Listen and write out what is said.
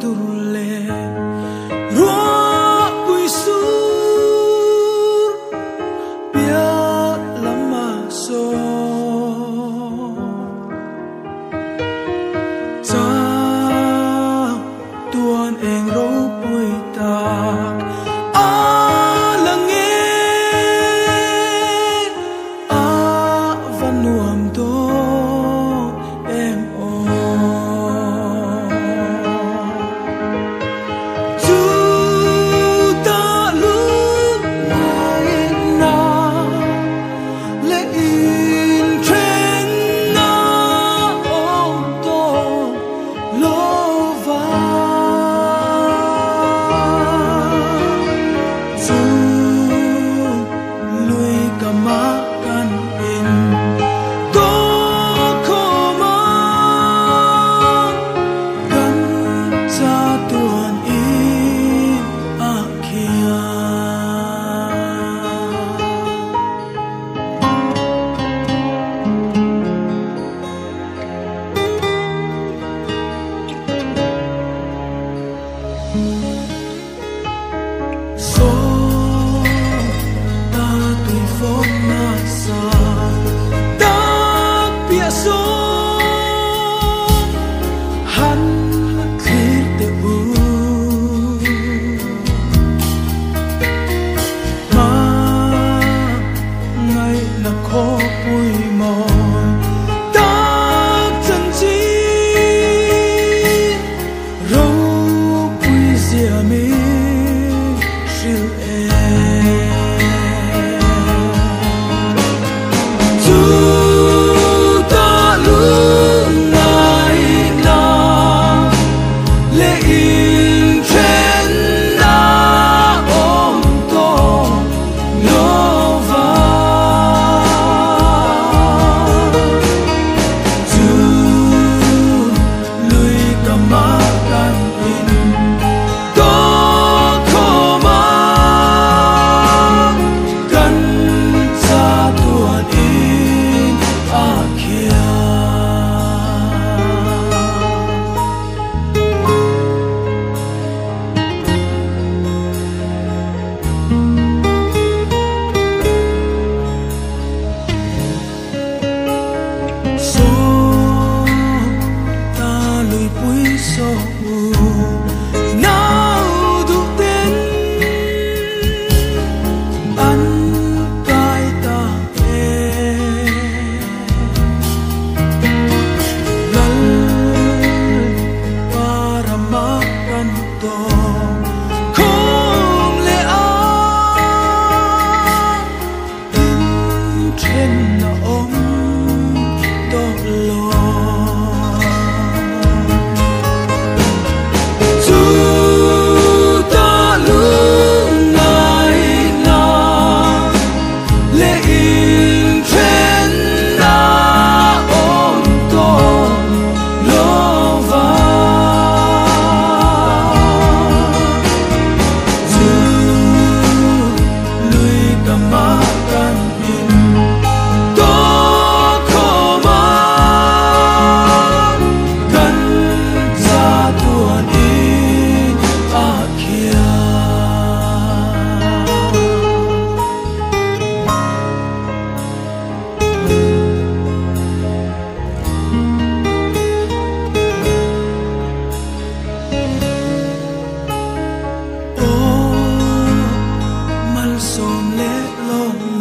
durulee som let long